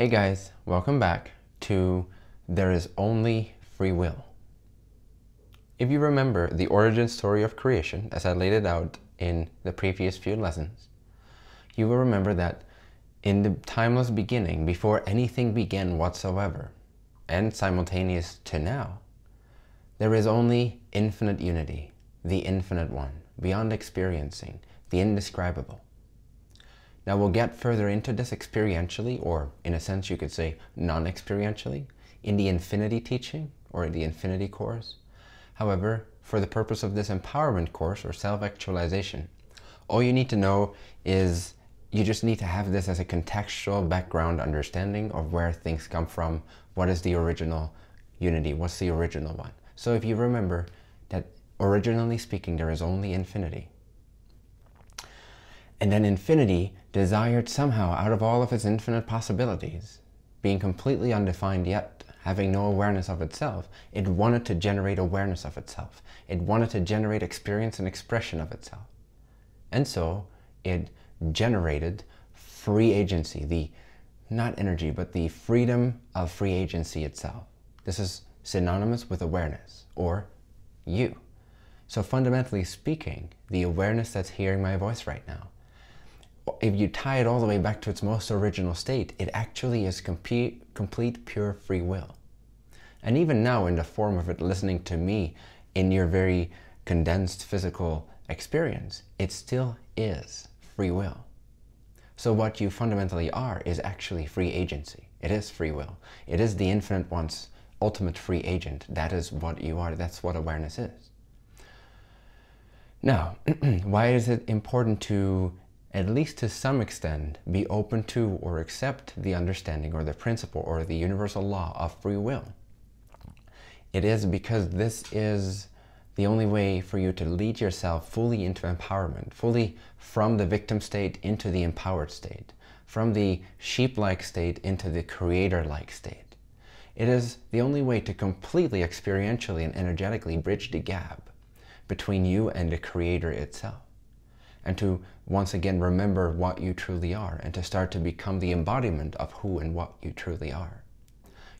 Hey guys, welcome back to There is Only Free Will. If you remember the origin story of creation as I laid it out in the previous few lessons, you will remember that in the timeless beginning, before anything began whatsoever, and simultaneous to now, there is only infinite unity, the infinite one, beyond experiencing, the indescribable. Now we'll get further into this experientially, or in a sense you could say non-experientially, in the Infinity teaching or the Infinity course. However, for the purpose of this empowerment course or self-actualization, all you need to know is you just need to have this as a contextual background understanding of where things come from, what is the original unity, what's the original one. So if you remember that originally speaking, there is only infinity. And then infinity desired somehow out of all of its infinite possibilities, being completely undefined yet having no awareness of itself, it wanted to generate awareness of itself. It wanted to generate experience and expression of itself. And so it generated free agency, the not energy, but the freedom of free agency itself. This is synonymous with awareness, or you. So fundamentally speaking, the awareness that's hearing my voice right now, if you tie it all the way back to its most original state, it actually is complete, complete pure free will. And even now in the form of it listening to me in your very condensed physical experience, it still is free will. So what you fundamentally are is actually free agency. It is free will. It is the infinite one's ultimate free agent. That is what you are. That's what awareness is. Now, why is it important to at least to some extent, be open to or accept the understanding or the principle or the universal law of free will. It is because this is the only way for you to lead yourself fully into empowerment, fully from the victim state into the empowered state, from the sheep-like state into the creator-like state. It is the only way to completely experientially and energetically bridge the gap between you and the creator itself and to once again remember what you truly are and to start to become the embodiment of who and what you truly are.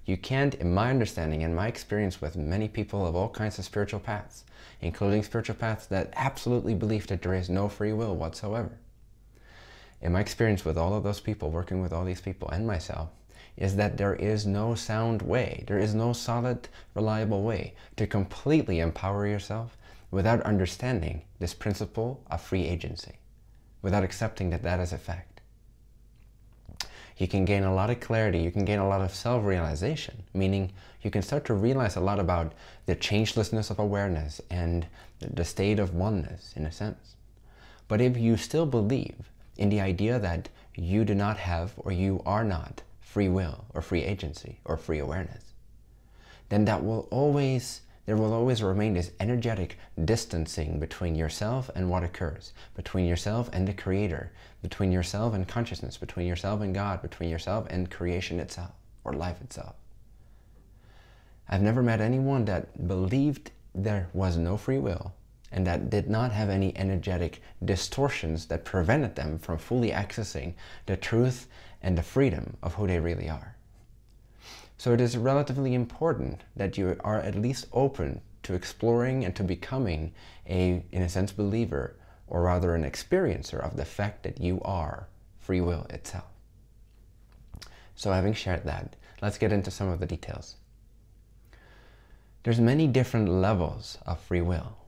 You can't, in my understanding and my experience with many people of all kinds of spiritual paths, including spiritual paths that absolutely believe that there is no free will whatsoever. In my experience with all of those people, working with all these people and myself, is that there is no sound way, there is no solid, reliable way to completely empower yourself without understanding this principle of free agency, without accepting that that is a fact. You can gain a lot of clarity, you can gain a lot of self-realization, meaning you can start to realize a lot about the changelessness of awareness and the state of oneness, in a sense. But if you still believe in the idea that you do not have or you are not free will or free agency or free awareness, then that will always there will always remain this energetic distancing between yourself and what occurs, between yourself and the Creator, between yourself and consciousness, between yourself and God, between yourself and creation itself, or life itself. I've never met anyone that believed there was no free will and that did not have any energetic distortions that prevented them from fully accessing the truth and the freedom of who they really are. So it is relatively important that you are at least open to exploring and to becoming a, in a sense, believer, or rather an experiencer of the fact that you are free will itself. So having shared that, let's get into some of the details. There's many different levels of free will.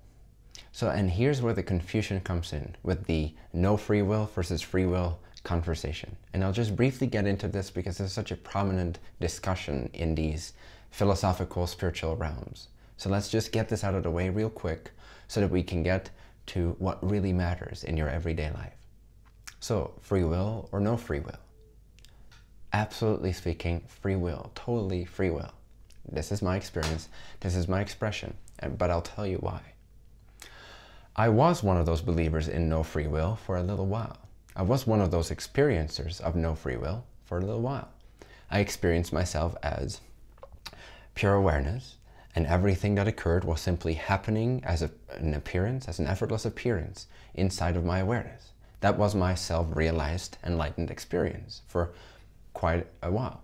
So, and here's where the confusion comes in with the no free will versus free will conversation. And I'll just briefly get into this because there's such a prominent discussion in these philosophical spiritual realms. So let's just get this out of the way real quick so that we can get to what really matters in your everyday life. So free will or no free will? Absolutely speaking, free will, totally free will. This is my experience, this is my expression, and but I'll tell you why. I was one of those believers in no free will for a little while. I was one of those experiencers of no free will for a little while. I experienced myself as pure awareness, and everything that occurred was simply happening as a, an appearance, as an effortless appearance inside of my awareness. That was my self-realized enlightened experience for quite a while.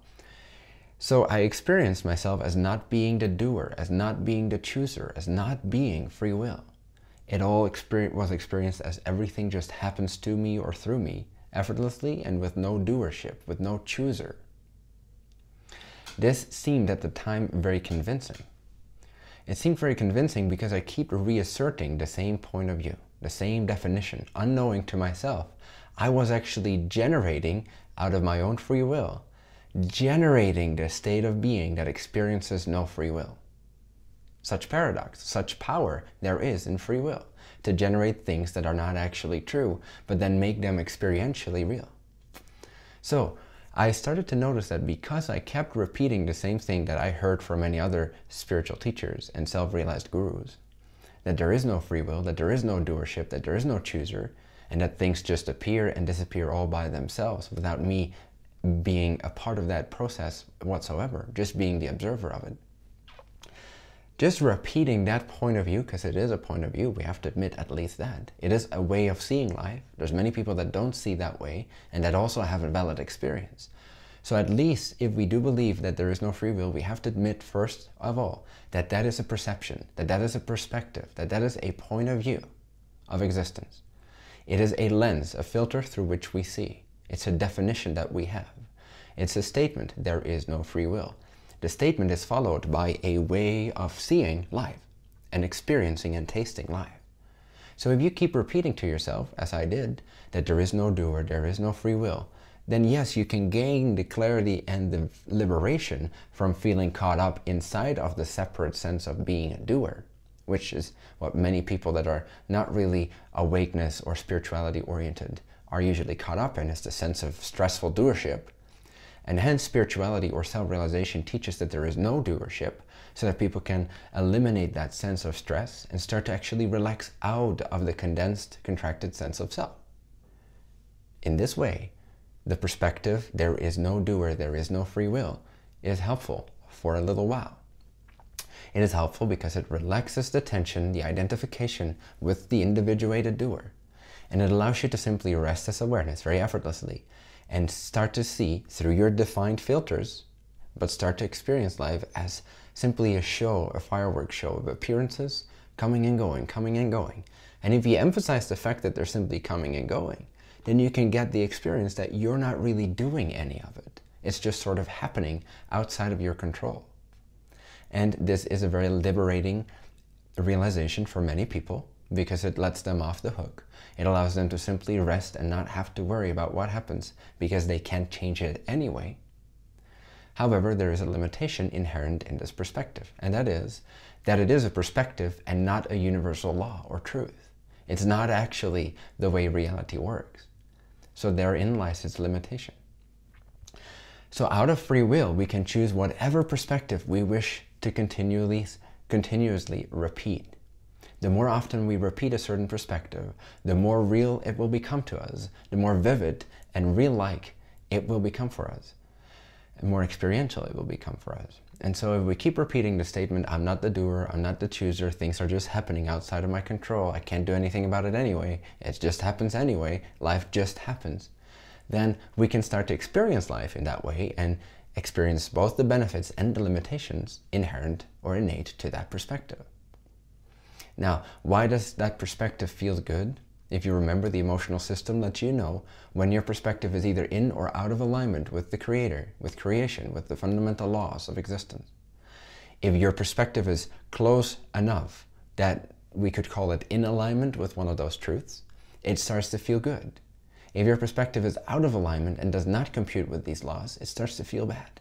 So I experienced myself as not being the doer, as not being the chooser, as not being free will. It all experience, was experienced as everything just happens to me or through me, effortlessly and with no doership, with no chooser. This seemed at the time very convincing. It seemed very convincing because I keep reasserting the same point of view, the same definition, unknowing to myself. I was actually generating out of my own free will generating the state of being that experiences no free will. Such paradox, such power there is in free will to generate things that are not actually true, but then make them experientially real. So I started to notice that because I kept repeating the same thing that I heard from many other spiritual teachers and self-realized gurus, that there is no free will, that there is no doership, that there is no chooser, and that things just appear and disappear all by themselves without me being a part of that process whatsoever, just being the observer of it. Just repeating that point of view, because it is a point of view, we have to admit at least that. It is a way of seeing life. There's many people that don't see that way and that also have a valid experience. So at least if we do believe that there is no free will, we have to admit first of all that that is a perception, that that is a perspective, that that is a point of view of existence. It is a lens, a filter through which we see. It's a definition that we have. It's a statement, there is no free will. The statement is followed by a way of seeing life and experiencing and tasting life. So if you keep repeating to yourself, as I did, that there is no doer, there is no free will, then yes, you can gain the clarity and the liberation from feeling caught up inside of the separate sense of being a doer, which is what many people that are not really awakeness or spirituality oriented are usually caught up in is the sense of stressful doership. And hence spirituality or self-realization teaches that there is no doership so that people can eliminate that sense of stress and start to actually relax out of the condensed, contracted sense of self. In this way, the perspective, there is no doer, there is no free will, is helpful for a little while. It is helpful because it relaxes the tension, the identification with the individuated doer. And it allows you to simply rest this awareness very effortlessly and start to see through your defined filters, but start to experience life as simply a show, a fireworks show of appearances coming and going, coming and going. And if you emphasize the fact that they're simply coming and going, then you can get the experience that you're not really doing any of it. It's just sort of happening outside of your control. And this is a very liberating realization for many people because it lets them off the hook. It allows them to simply rest and not have to worry about what happens because they can't change it anyway. However, there is a limitation inherent in this perspective, and that is that it is a perspective and not a universal law or truth. It's not actually the way reality works. So therein lies its limitation. So out of free will, we can choose whatever perspective we wish to continually, continuously repeat. The more often we repeat a certain perspective, the more real it will become to us, the more vivid and real-like it will become for us, and more experiential it will become for us. And so if we keep repeating the statement, I'm not the doer, I'm not the chooser, things are just happening outside of my control, I can't do anything about it anyway, it just happens anyway, life just happens, then we can start to experience life in that way and experience both the benefits and the limitations inherent or innate to that perspective. Now, why does that perspective feel good? If you remember the emotional system that you know when your perspective is either in or out of alignment with the Creator, with creation, with the fundamental laws of existence. If your perspective is close enough that we could call it in alignment with one of those truths, it starts to feel good. If your perspective is out of alignment and does not compute with these laws, it starts to feel bad.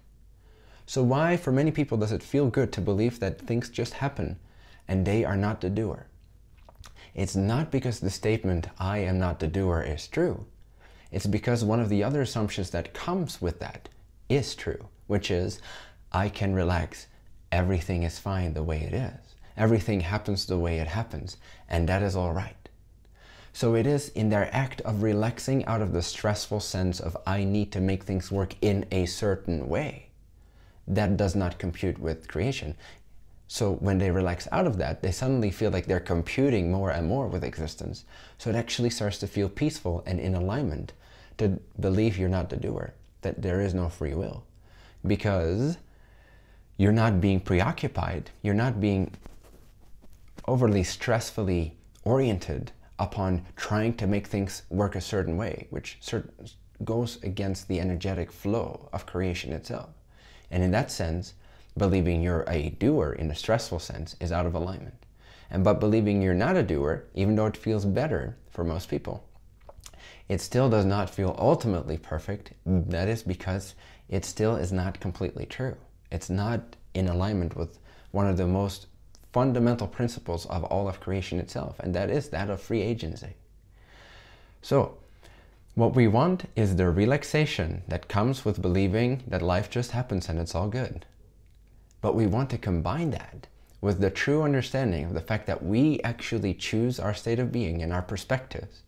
So why, for many people, does it feel good to believe that things just happen and they are not the doer. It's not because the statement, I am not the doer, is true. It's because one of the other assumptions that comes with that is true, which is, I can relax. Everything is fine the way it is. Everything happens the way it happens, and that is all right. So it is in their act of relaxing out of the stressful sense of I need to make things work in a certain way. That does not compute with creation. So when they relax out of that, they suddenly feel like they're computing more and more with existence. So it actually starts to feel peaceful and in alignment to believe you're not the doer, that there is no free will. Because you're not being preoccupied, you're not being overly stressfully oriented upon trying to make things work a certain way, which goes against the energetic flow of creation itself. And in that sense, believing you're a doer in a stressful sense is out of alignment. And but believing you're not a doer, even though it feels better for most people, it still does not feel ultimately perfect. That is because it still is not completely true. It's not in alignment with one of the most fundamental principles of all of creation itself, and that is that of free agency. So, what we want is the relaxation that comes with believing that life just happens and it's all good. But we want to combine that with the true understanding of the fact that we actually choose our state of being and our perspectives.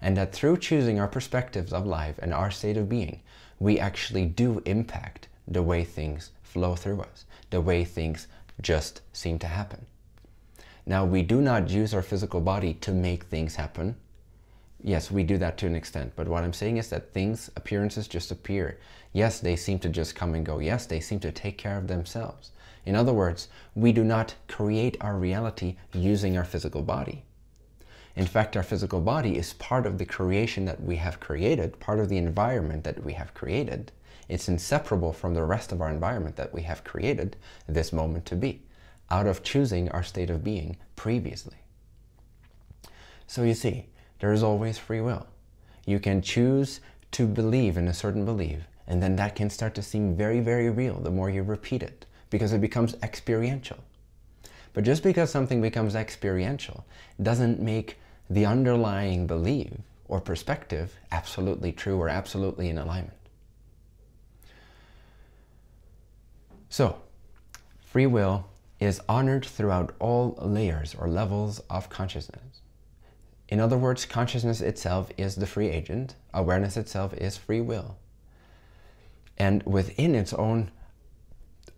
And that through choosing our perspectives of life and our state of being, we actually do impact the way things flow through us, the way things just seem to happen. Now, we do not use our physical body to make things happen. Yes, we do that to an extent, but what I'm saying is that things, appearances just appear. Yes, they seem to just come and go. Yes, they seem to take care of themselves. In other words, we do not create our reality using our physical body. In fact, our physical body is part of the creation that we have created, part of the environment that we have created. It's inseparable from the rest of our environment that we have created this moment to be out of choosing our state of being previously. So you see, there is always free will. You can choose to believe in a certain belief, and then that can start to seem very, very real the more you repeat it, because it becomes experiential. But just because something becomes experiential doesn't make the underlying belief or perspective absolutely true or absolutely in alignment. So, free will is honored throughout all layers or levels of consciousness. In other words, consciousness itself is the free agent, awareness itself is free will. And within its own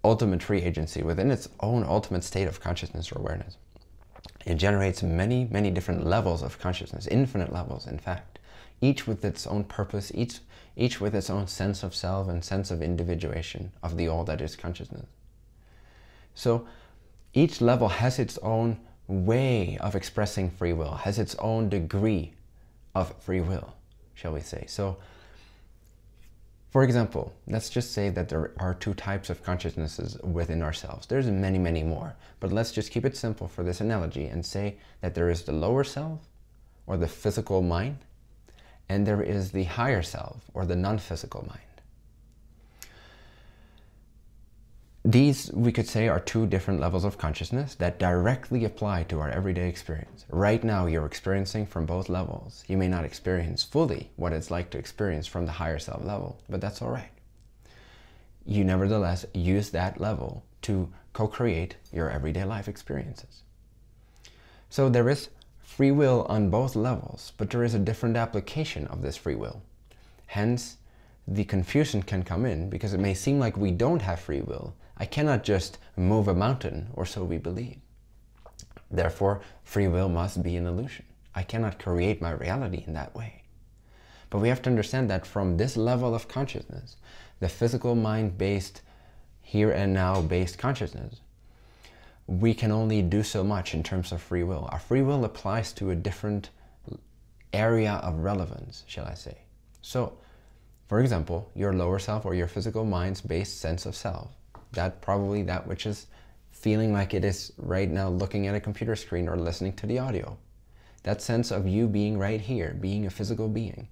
ultimate free agency, within its own ultimate state of consciousness or awareness, it generates many, many different levels of consciousness, infinite levels, in fact, each with its own purpose, each, each with its own sense of self and sense of individuation of the all that is consciousness. So each level has its own way of expressing free will, has its own degree of free will, shall we say. So, for example, let's just say that there are two types of consciousnesses within ourselves. There's many, many more, but let's just keep it simple for this analogy and say that there is the lower self, or the physical mind, and there is the higher self, or the non-physical mind. These, we could say, are two different levels of consciousness that directly apply to our everyday experience. Right now, you're experiencing from both levels. You may not experience fully what it's like to experience from the higher self level, but that's all right. You nevertheless use that level to co-create your everyday life experiences. So there is free will on both levels, but there is a different application of this free will. Hence, the confusion can come in because it may seem like we don't have free will I cannot just move a mountain, or so we believe. Therefore, free will must be an illusion. I cannot create my reality in that way. But we have to understand that from this level of consciousness, the physical mind-based, here and now based consciousness, we can only do so much in terms of free will. Our free will applies to a different area of relevance, shall I say. So, for example, your lower self or your physical mind's based sense of self that probably that which is feeling like it is right now looking at a computer screen or listening to the audio. That sense of you being right here, being a physical being,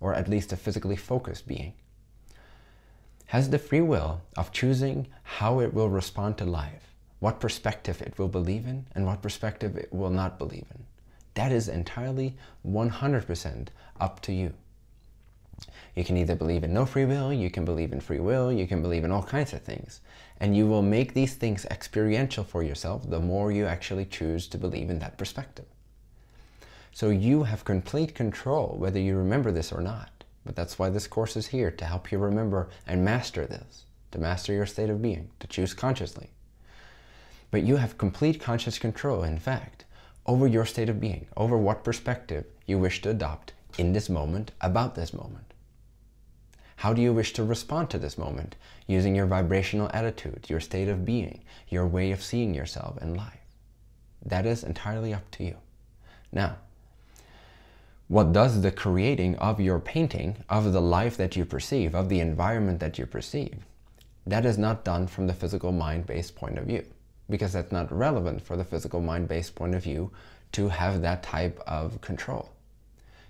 or at least a physically focused being, has the free will of choosing how it will respond to life, what perspective it will believe in, and what perspective it will not believe in. That is entirely 100% up to you. You can either believe in no free will, you can believe in free will, you can believe in all kinds of things. And you will make these things experiential for yourself the more you actually choose to believe in that perspective. So you have complete control whether you remember this or not. But that's why this course is here, to help you remember and master this, to master your state of being, to choose consciously. But you have complete conscious control, in fact, over your state of being, over what perspective you wish to adopt in this moment about this moment. How do you wish to respond to this moment using your vibrational attitude, your state of being, your way of seeing yourself in life? That is entirely up to you. Now, what does the creating of your painting, of the life that you perceive, of the environment that you perceive, that is not done from the physical mind-based point of view because that's not relevant for the physical mind-based point of view to have that type of control.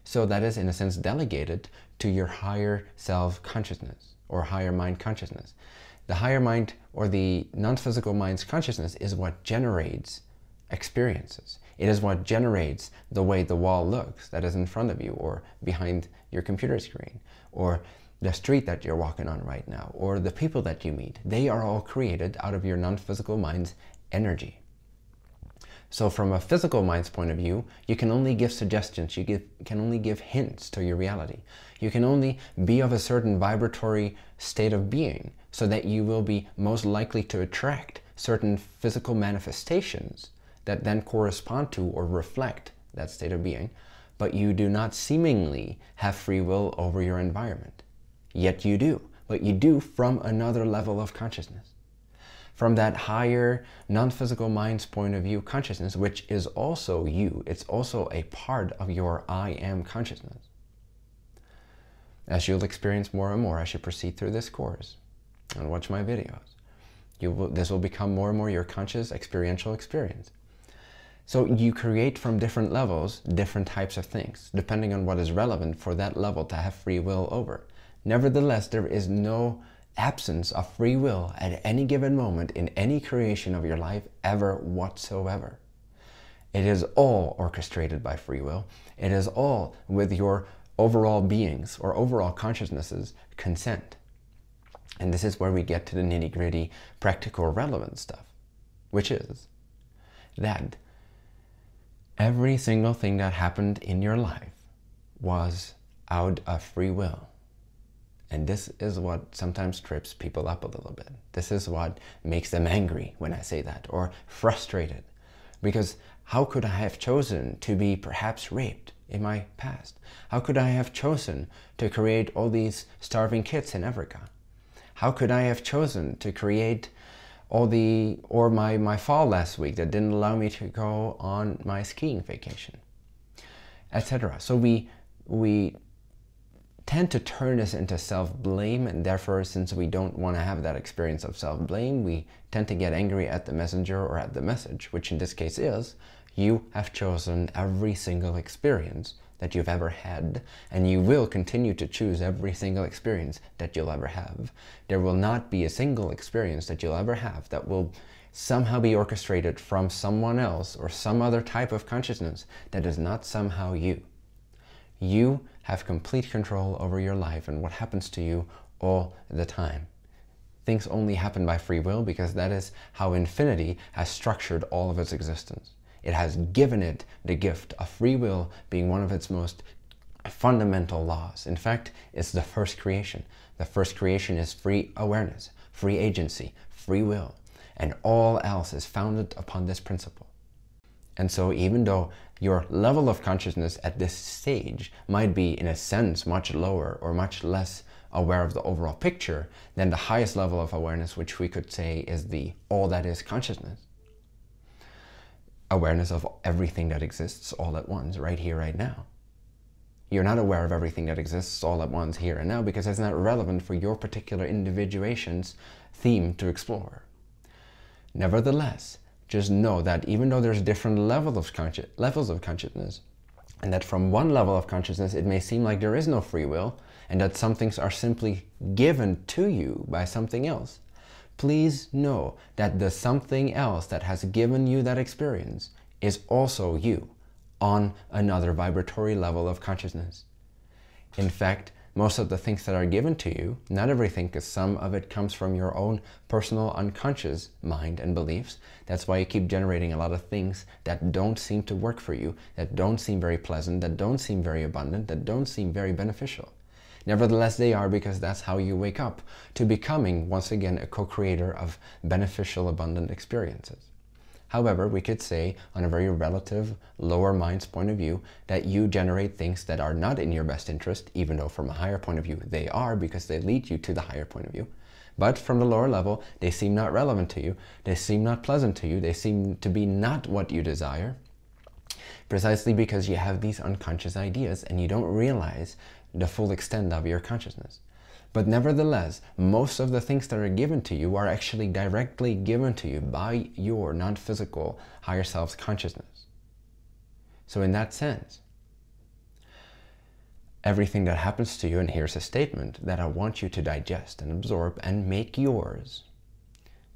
So that is in a sense delegated to your higher self consciousness or higher mind consciousness. The higher mind or the non-physical mind's consciousness is what generates experiences. It is what generates the way the wall looks that is in front of you or behind your computer screen or the street that you're walking on right now or the people that you meet. They are all created out of your non-physical mind's energy. So from a physical mind's point of view, you can only give suggestions, you give, can only give hints to your reality. You can only be of a certain vibratory state of being so that you will be most likely to attract certain physical manifestations that then correspond to or reflect that state of being, but you do not seemingly have free will over your environment. Yet you do, but you do from another level of consciousness. From that higher non-physical mind's point of view consciousness, which is also you. It's also a part of your I am consciousness. As you'll experience more and more as you proceed through this course and watch my videos, you will, this will become more and more your conscious experiential experience. So you create from different levels different types of things, depending on what is relevant for that level to have free will over. Nevertheless, there is no absence of free will at any given moment in any creation of your life ever whatsoever. It is all orchestrated by free will. It is all with your overall beings or overall consciousness's consent. And this is where we get to the nitty gritty practical relevant stuff, which is that every single thing that happened in your life was out of free will. And this is what sometimes trips people up a little bit. This is what makes them angry when I say that, or frustrated. Because how could I have chosen to be perhaps raped in my past? How could I have chosen to create all these starving kids in Africa? How could I have chosen to create all the, or my, my fall last week that didn't allow me to go on my skiing vacation, etc. So we, we tend to turn us into self-blame and therefore since we don't want to have that experience of self-blame we tend to get angry at the messenger or at the message which in this case is you have chosen every single experience that you've ever had and you will continue to choose every single experience that you'll ever have. There will not be a single experience that you'll ever have that will somehow be orchestrated from someone else or some other type of consciousness that is not somehow you. You have complete control over your life and what happens to you all the time. Things only happen by free will because that is how infinity has structured all of its existence. It has given it the gift of free will being one of its most fundamental laws. In fact, it's the first creation. The first creation is free awareness, free agency, free will, and all else is founded upon this principle. And so even though your level of consciousness at this stage might be in a sense much lower or much less aware of the overall picture than the highest level of awareness which we could say is the all that is consciousness. Awareness of everything that exists all at once, right here, right now. You're not aware of everything that exists all at once here and now because it's not relevant for your particular individuation's theme to explore. Nevertheless, just know that even though there's different levels of, levels of consciousness, and that from one level of consciousness it may seem like there is no free will, and that some things are simply given to you by something else, please know that the something else that has given you that experience is also you on another vibratory level of consciousness. In fact, most of the things that are given to you, not everything, because some of it comes from your own personal unconscious mind and beliefs. That's why you keep generating a lot of things that don't seem to work for you, that don't seem very pleasant, that don't seem very abundant, that don't seem very beneficial. Nevertheless, they are because that's how you wake up to becoming, once again, a co-creator of beneficial, abundant experiences. However, we could say, on a very relative, lower mind's point of view, that you generate things that are not in your best interest, even though from a higher point of view they are because they lead you to the higher point of view. But from the lower level, they seem not relevant to you, they seem not pleasant to you, they seem to be not what you desire, precisely because you have these unconscious ideas and you don't realize the full extent of your consciousness. But nevertheless, most of the things that are given to you are actually directly given to you by your non-physical higher self's consciousness. So in that sense, everything that happens to you, and here's a statement that I want you to digest and absorb and make yours,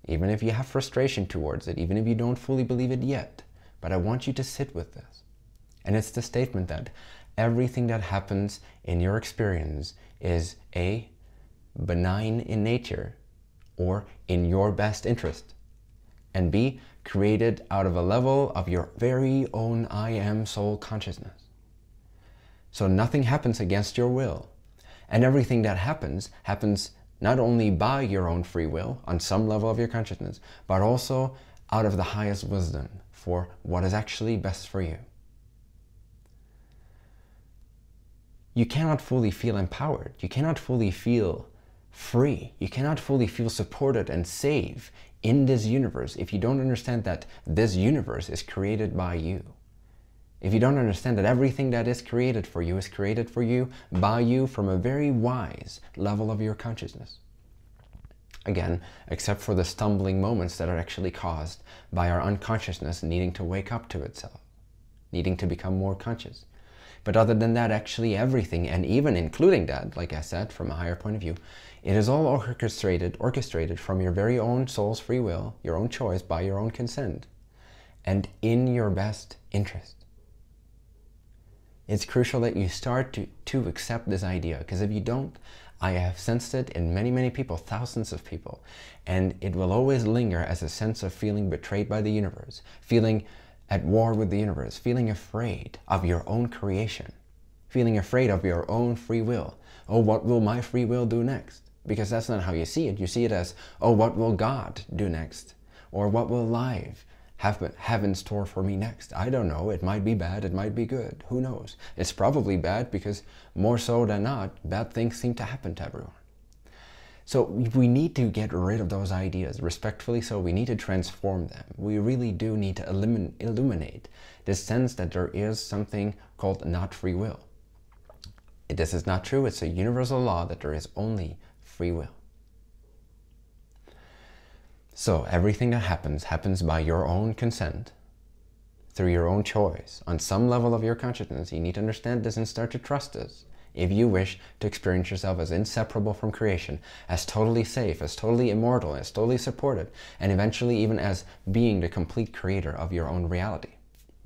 even if you have frustration towards it, even if you don't fully believe it yet, but I want you to sit with this. And it's the statement that everything that happens in your experience is A, benign in nature or in your best interest. And B, created out of a level of your very own I am soul consciousness. So nothing happens against your will. And everything that happens, happens not only by your own free will on some level of your consciousness, but also out of the highest wisdom for what is actually best for you. You cannot fully feel empowered. You cannot fully feel free. You cannot fully feel supported and safe in this universe if you don't understand that this universe is created by you. If you don't understand that everything that is created for you is created for you by you from a very wise level of your consciousness. Again, except for the stumbling moments that are actually caused by our unconsciousness needing to wake up to itself, needing to become more conscious. But other than that, actually everything, and even including that, like I said, from a higher point of view, it is all orchestrated, orchestrated from your very own soul's free will, your own choice, by your own consent, and in your best interest. It's crucial that you start to, to accept this idea, because if you don't, I have sensed it in many, many people, thousands of people, and it will always linger as a sense of feeling betrayed by the universe, feeling at war with the universe, feeling afraid of your own creation, feeling afraid of your own free will. Oh, what will my free will do next? Because that's not how you see it. You see it as, oh, what will God do next? Or what will life have, have in store for me next? I don't know. It might be bad. It might be good. Who knows? It's probably bad because more so than not, bad things seem to happen to everyone. So we need to get rid of those ideas, respectfully so. We need to transform them. We really do need to illuminate this sense that there is something called not free will. This is not true. It's a universal law that there is only free will. So everything that happens, happens by your own consent, through your own choice. On some level of your consciousness, you need to understand this and start to trust this. If you wish to experience yourself as inseparable from creation, as totally safe, as totally immortal, as totally supported, and eventually even as being the complete creator of your own reality,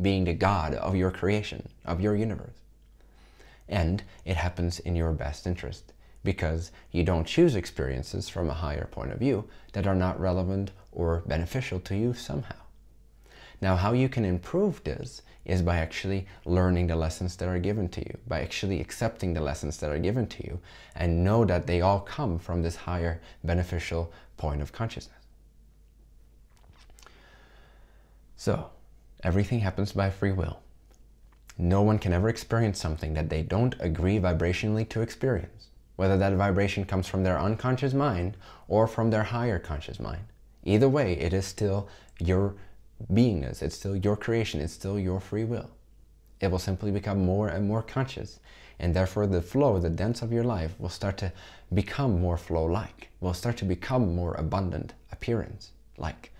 being the God of your creation, of your universe. And it happens in your best interest because you don't choose experiences from a higher point of view that are not relevant or beneficial to you somehow. Now, how you can improve this is by actually learning the lessons that are given to you, by actually accepting the lessons that are given to you, and know that they all come from this higher beneficial point of consciousness. So, everything happens by free will. No one can ever experience something that they don't agree vibrationally to experience whether that vibration comes from their unconscious mind or from their higher conscious mind. Either way, it is still your beingness, it's still your creation, it's still your free will. It will simply become more and more conscious, and therefore the flow, the dance of your life will start to become more flow-like, will start to become more abundant appearance-like,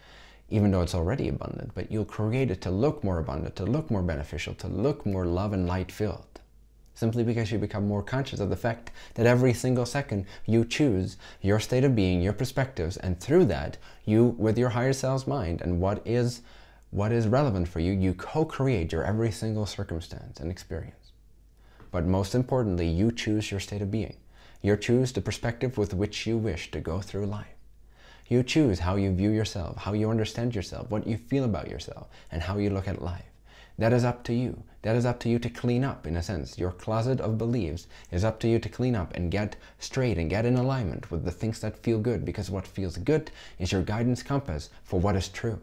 even though it's already abundant, but you'll create it to look more abundant, to look more beneficial, to look more love and light filled simply because you become more conscious of the fact that every single second you choose your state of being, your perspectives, and through that, you, with your higher self's mind and what is, what is relevant for you, you co-create your every single circumstance and experience. But most importantly, you choose your state of being. You choose the perspective with which you wish to go through life. You choose how you view yourself, how you understand yourself, what you feel about yourself, and how you look at life. That is up to you. That is up to you to clean up, in a sense. Your closet of beliefs is up to you to clean up and get straight and get in alignment with the things that feel good, because what feels good is your guidance compass for what is true.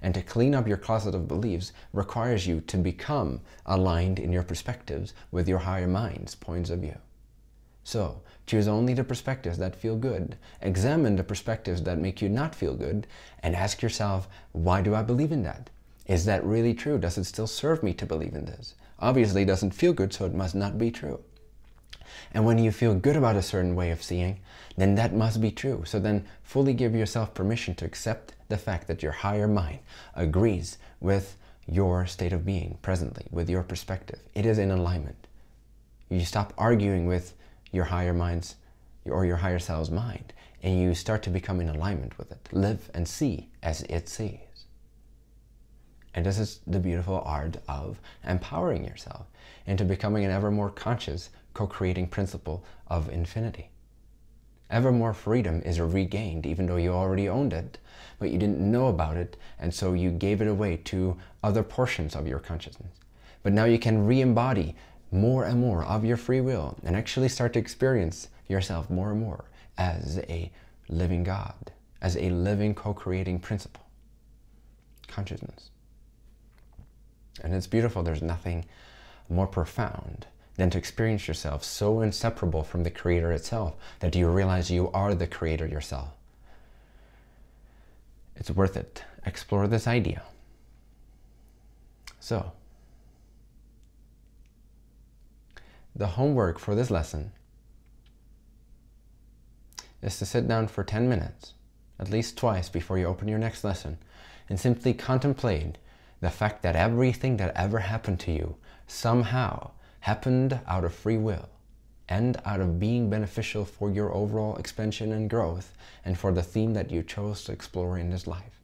And to clean up your closet of beliefs requires you to become aligned in your perspectives with your higher mind's points of view. So, choose only the perspectives that feel good. Examine the perspectives that make you not feel good and ask yourself, why do I believe in that? Is that really true? Does it still serve me to believe in this? Obviously, it doesn't feel good, so it must not be true. And when you feel good about a certain way of seeing, then that must be true. So then fully give yourself permission to accept the fact that your higher mind agrees with your state of being presently, with your perspective. It is in alignment. You stop arguing with your higher mind's or your higher self's mind, and you start to become in alignment with it. Live and see as it sees. And this is the beautiful art of empowering yourself into becoming an ever more conscious, co-creating principle of infinity. Ever more freedom is regained even though you already owned it, but you didn't know about it, and so you gave it away to other portions of your consciousness. But now you can re-embody more and more of your free will and actually start to experience yourself more and more as a living God, as a living co-creating principle, consciousness. And it's beautiful. There's nothing more profound than to experience yourself so inseparable from the Creator itself that you realize you are the Creator yourself. It's worth it. Explore this idea. So, the homework for this lesson is to sit down for 10 minutes, at least twice before you open your next lesson, and simply contemplate the fact that everything that ever happened to you somehow happened out of free will and out of being beneficial for your overall expansion and growth and for the theme that you chose to explore in this life.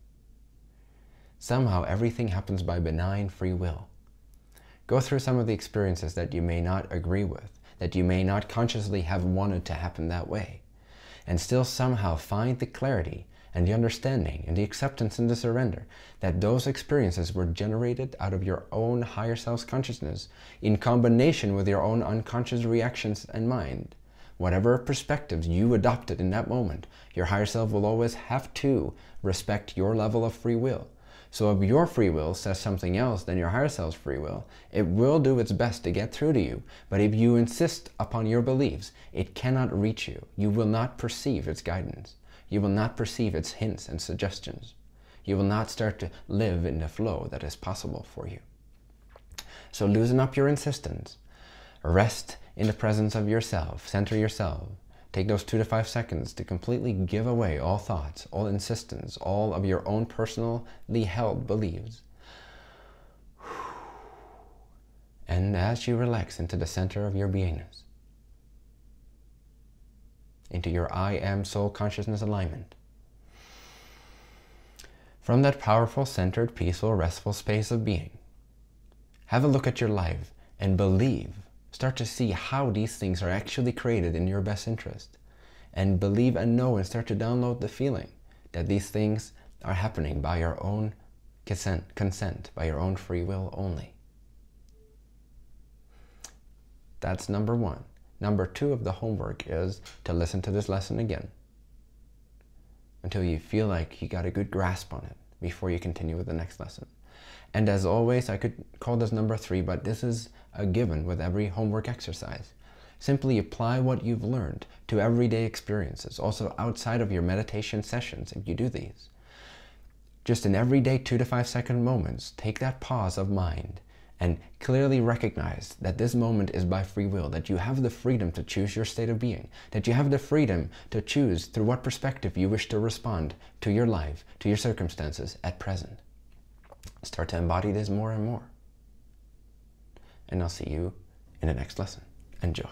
Somehow everything happens by benign free will. Go through some of the experiences that you may not agree with, that you may not consciously have wanted to happen that way, and still somehow find the clarity and the understanding and the acceptance and the surrender that those experiences were generated out of your own higher self's consciousness in combination with your own unconscious reactions and mind. Whatever perspectives you adopted in that moment, your higher self will always have to respect your level of free will. So if your free will says something else than your higher self's free will, it will do its best to get through to you. But if you insist upon your beliefs, it cannot reach you. You will not perceive its guidance. You will not perceive its hints and suggestions. You will not start to live in the flow that is possible for you. So loosen up your insistence. Rest in the presence of yourself. Center yourself. Take those two to five seconds to completely give away all thoughts, all insistence, all of your own personally held beliefs. And as you relax into the center of your beingness, into your I am soul consciousness alignment. From that powerful, centered, peaceful, restful space of being, have a look at your life and believe. Start to see how these things are actually created in your best interest. And believe and know and start to download the feeling that these things are happening by your own consent, consent by your own free will only. That's number one. Number two of the homework is to listen to this lesson again until you feel like you got a good grasp on it before you continue with the next lesson. And as always, I could call this number three, but this is a given with every homework exercise. Simply apply what you've learned to everyday experiences, also outside of your meditation sessions if you do these. Just in everyday two to five second moments, take that pause of mind and clearly recognize that this moment is by free will, that you have the freedom to choose your state of being, that you have the freedom to choose through what perspective you wish to respond to your life, to your circumstances at present. Start to embody this more and more. And I'll see you in the next lesson. Enjoy.